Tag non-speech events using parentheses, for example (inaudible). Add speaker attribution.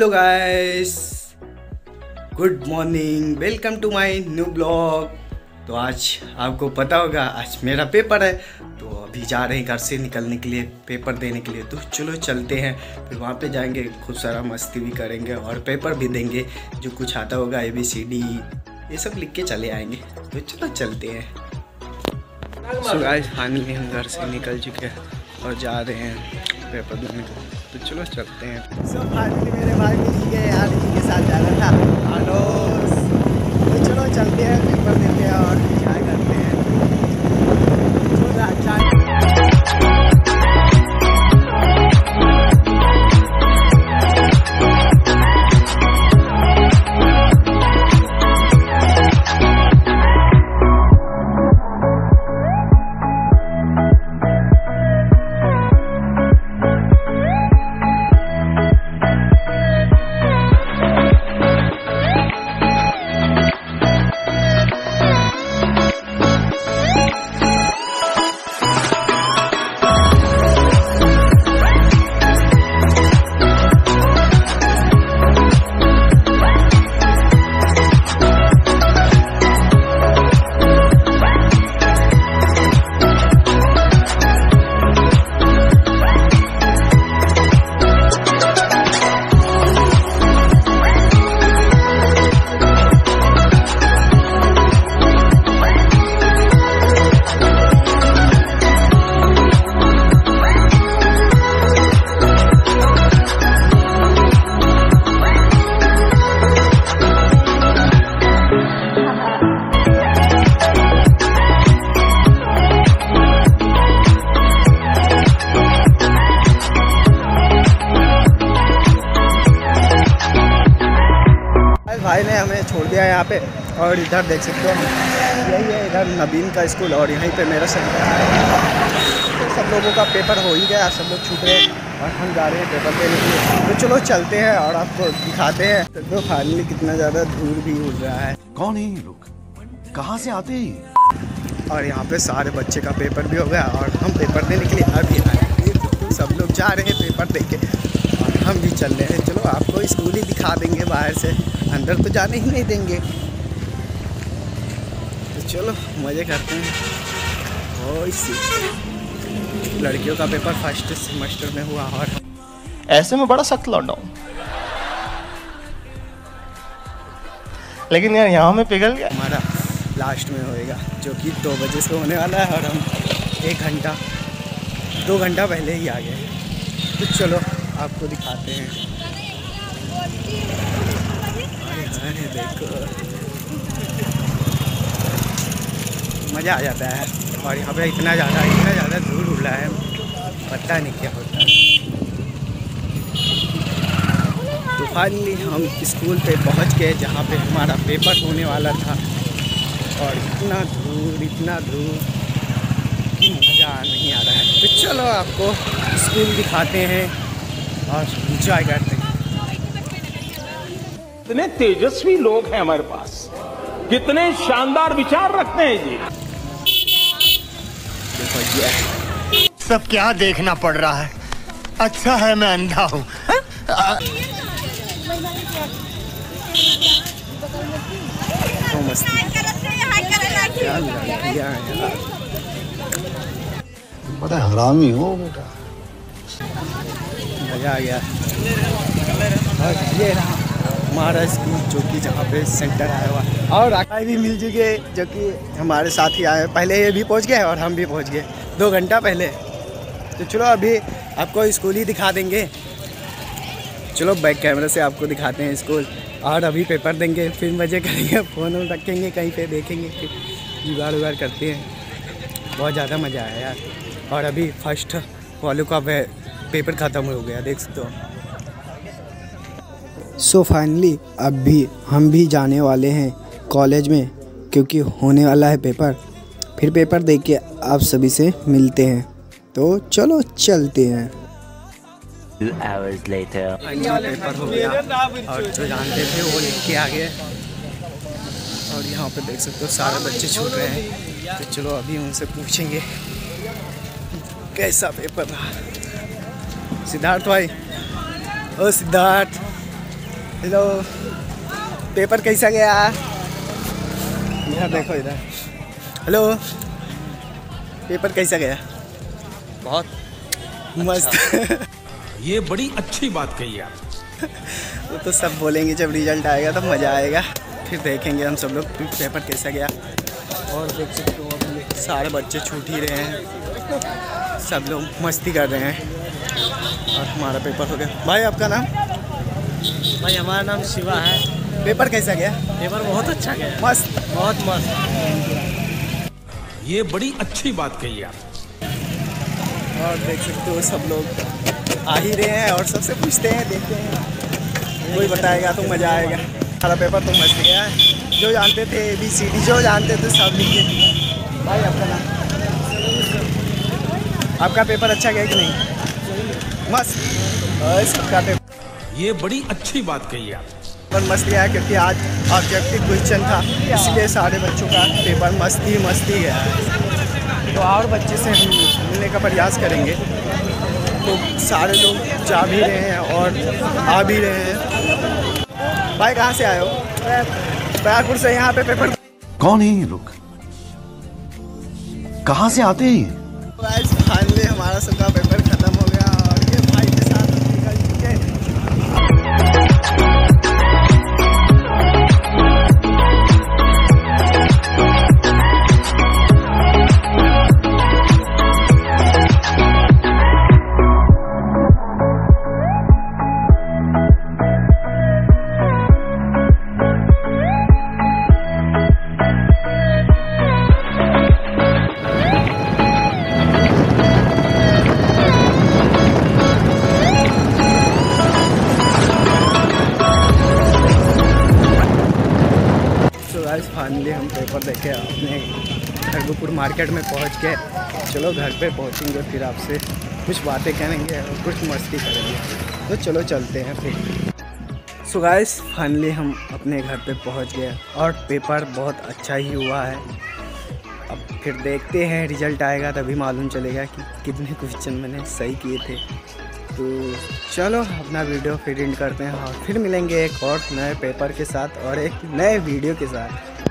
Speaker 1: Hello guys good morning welcome to my new blog तो आज आपको पता होगा, आज मेरा पेपर है। तो अभी जा रहे हैं घर से निकलने के लिए पेपर देने के लिए। तो चलो चलते हैं। फिर वहाँ पे जाएँगे, खूब सारा मस्ती भी करेंगे और पेपर भी देंगे, जो कुछ आता होगा ए बी सी डी ये सब लिख के चले आएँगे। तो चलो चलते हैं। सो गाइस फाइनली हम घर से निकल चुके हैं और जा रहे हैं पेपर देने के को तो चलो चलते हैं।
Speaker 2: सब फाइनली मेरे भाई मिल गए यार इनके साथ जाना छोड़ दिया यहाँ पे और इधर देख सकते हो यही है इधर नबीन का स्कूल और यहीं पे मेरा सेंटर है तो सब लोगों का पेपर हो ही गया सब लोग छूट रहे और हम जा रहे हैं पेपर देने के लिए। तो चलो चलते हैं और आपको दिखाते हैं। तो फाइनली कितना ज़्यादा धूल भी उड़ रहा है।
Speaker 3: कौन है ये लोग? कहाँ से आते हैं
Speaker 2: और यहाँ पे सारे बच्चे का पेपर भी हो गया और हम पेपर देने के लिए अभी आए सब लोग जा रहे हैं पेपर दे के हम भी चल रहे हैं। चलो आपको स्कूल ही दिखा देंगे बाहर से। अंदर तो जाने ही नहीं देंगे। तो चलो मज़े करते हैं। ओ इसी। लड़कियों का पेपर फ़र्स्ट सेमेस्टर में हुआ और
Speaker 4: ऐसे में बड़ा सख्त लौटा हूँ लेकिन यार यहाँ में पिघल गया।
Speaker 2: हमारा लास्ट में होएगा जो कि दो बजे से होने वाला है और हम एक घंटा दो घंटा पहले ही आ गए। तो चलो आपको दिखाते हैं। देखो मज़ा आ जाता है और यहाँ पे इतना ज़्यादा इतना ज़्यादा धूल उड़ है, पता नहीं क्या होता तो फाइनली हम स्कूल पे पहुँच गए, जहाँ पे हमारा पेपर होने वाला था। और इतना धूल इतना धूल कि मज़ा नहीं आ रहा है। तो चलो आपको स्कूल दिखाते हैं। करते
Speaker 5: तेजस्वी लोग हैं हमारे पास। कितने शानदार विचार रखते हैं जी।
Speaker 6: सब क्या देखना पड़ रहा है। अच्छा है मैं अंधा हूँ।
Speaker 2: तो लड़कियाँ हैं।
Speaker 6: बड़ा हरामी हो बेटा।
Speaker 2: मज़ा आ गया और ये रहा हमारा स्कूल जो कि जहाँ पे सेंटर आया हुआ। और आकाई भी मिल चुके जो कि हमारे साथ ही आए। पहले ये भी पहुँच गए और हम भी पहुँच गए, दो घंटा पहले। तो चलो, अभी आपको स्कूल ही दिखा देंगे। चलो बैक कैमरे से आपको दिखाते हैं स्कूल और अभी पेपर देंगे, फिर मज़े करेंगे फ़ोन वोन रखेंगे, कहीं पे देखेंगे जुगाड़ उगाड़ करते हैं। बहुत ज़्यादा मज़ा आया यार। और अभी फ़र्स्ट वालों का पेपर ख़त्म हो गया देख सकते हो सो फाइनली अब भी हम भी जाने वाले हैं कॉलेज में क्योंकि होने वाला है पेपर फिर पेपर देख के आप सभी से मिलते हैं। तो चलो चलते हैं।
Speaker 7: Two hours later.
Speaker 2: पेपर हो गया। और जो जानते थे वो लिख के आ गए। और यहाँ पे देख सकते हो सारे बच्चे छूट रहे हैं। तो चलो अभी उनसे पूछेंगे कैसा पेपर रहा? सिद्धार्थ भाई। ओ सिद्धार्थ। हेलो पेपर कैसा गया? इधर देखो इधर। हेलो पेपर कैसा गया?
Speaker 1: बहुत।
Speaker 2: मस्त। (laughs)
Speaker 5: ये बड़ी अच्छी बात कही आप। (laughs)
Speaker 2: वो तो सब बोलेंगे जब रिज़ल्ट आएगा तो मज़ा आएगा। फिर देखेंगे हम सब लोग पेपर कैसा गया। और देख सकते हो सारे बच्चे छूट ही रहे हैं। सब लोग मस्ती कर रहे हैं। और हमारा पेपर हो गया। भाई आपका नाम?
Speaker 4: भाई हमारा नाम शिवा है।
Speaker 2: पेपर कैसा गया?
Speaker 4: पेपर बहुत अच्छा गया।
Speaker 2: मस्त।
Speaker 4: बहुत मस्त।
Speaker 5: ये बड़ी अच्छी बात कही आप
Speaker 2: और देख सकते हो सब लोग आ ही रहे हैं और सबसे पूछते हैं देखते हैं। कोई बताएगा तो मज़ा आएगा। हमारा पेपर तो मस्त गया। है जो जानते थे ए बी सी डी जो जानते थे सब लिखे। भाई आपका नाम? आपका पेपर अच्छा गया कि नहीं? मस्त। पेपर
Speaker 5: ये बड़ी अच्छी बात कही आप
Speaker 2: मस्त गया है क्योंकि आज ऑब्जेक्टिव क्वेश्चन था इसलिए सारे बच्चों का पेपर मस्ती मस्ती गया है। तो और बच्चे से हम मिलने का प्रयास करेंगे। तो सारे लोग जा भी रहे हैं और आ भी रहे हैं। भाई कहाँ से आए हो? बैरपुर से यहाँ पे पेपर
Speaker 3: कौन है ये लोग? कहाँ से आते हैं ये?
Speaker 2: फाइनली हमारा सबका पेपर देखे अपने खरगोपुर मार्केट में पहुँच गए चलो घर पे पहुँचेंगे, फिर आपसे कुछ बातें करेंगे और कुछ मस्ती करेंगे। तो चलो चलते हैं फिर। सो गाइस फाइनली हम अपने घर पे पहुँच गए और पेपर बहुत अच्छा ही हुआ है। अब फिर देखते हैं रिज़ल्ट आएगा तभी मालूम चलेगा कि कितने क्वेश्चन मैंने सही किए थे। तो चलो अपना वीडियो फिर एंड करते हैं और फिर मिलेंगे एक और नए पेपर के साथ और एक नए वीडियो के साथ।